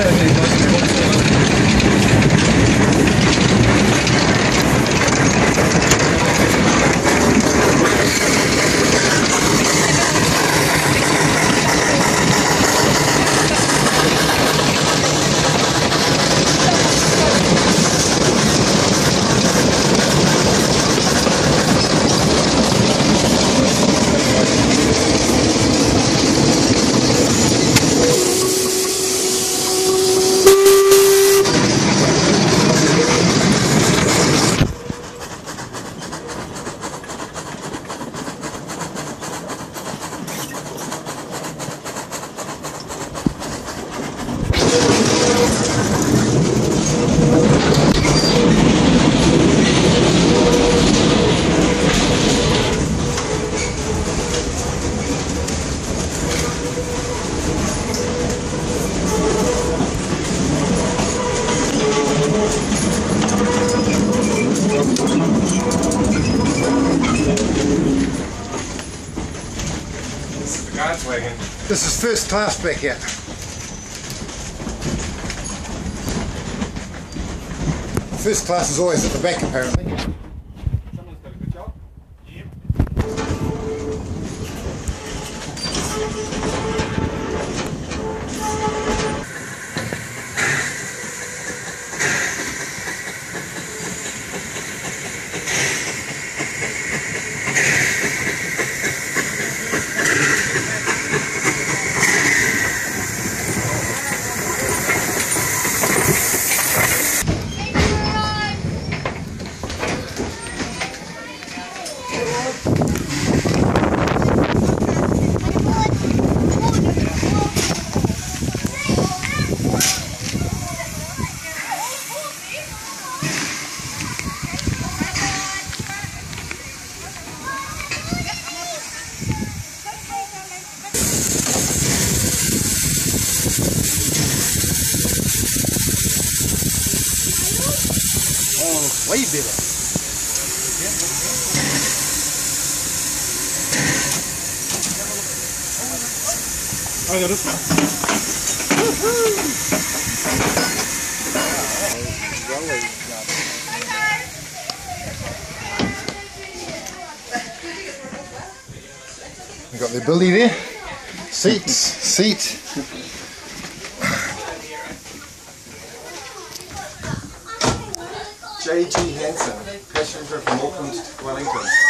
This This is first class back here. First class is always at the back apparently. Why you did it? I got this We've got the ability there. Seats, seat. J.G. Hansen, passenger from Auckland to Wellington.